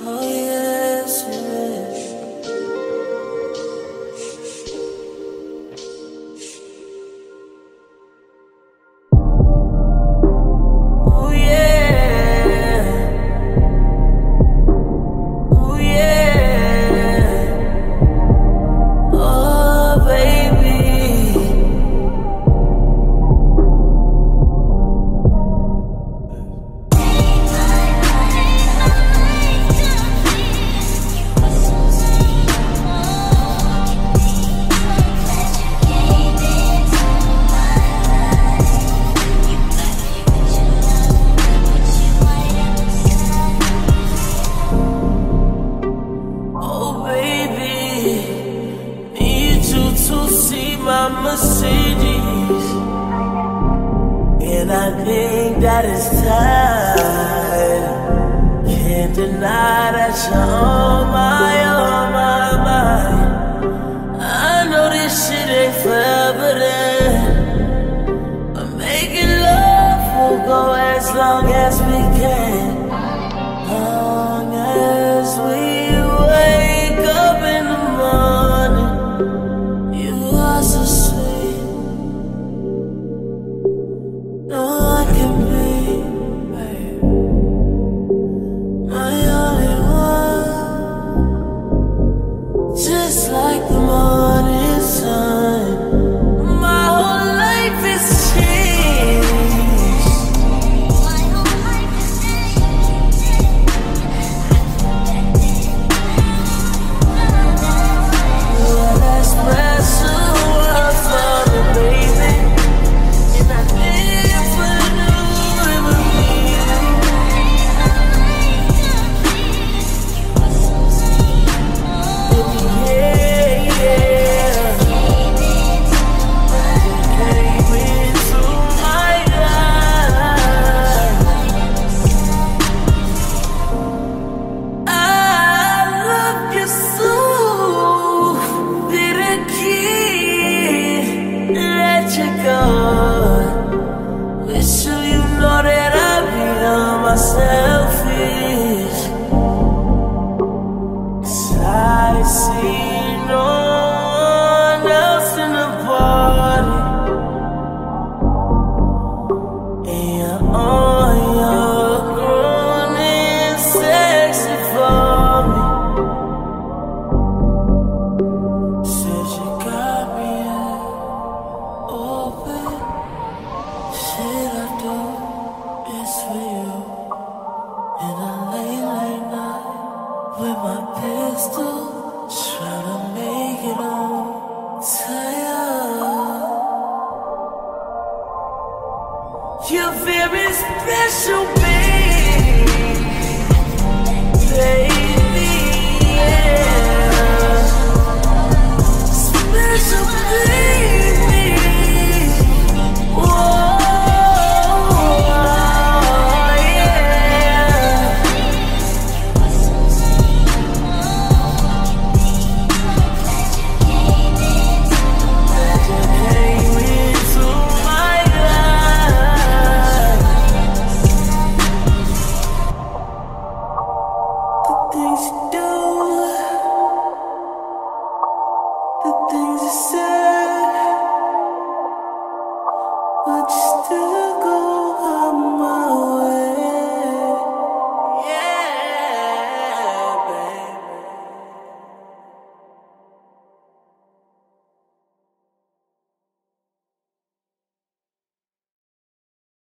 Oh, yeah. Need you to see my Mercedes. And I think that it's time. Can't deny that you're on my was a myself. You're very special, babe.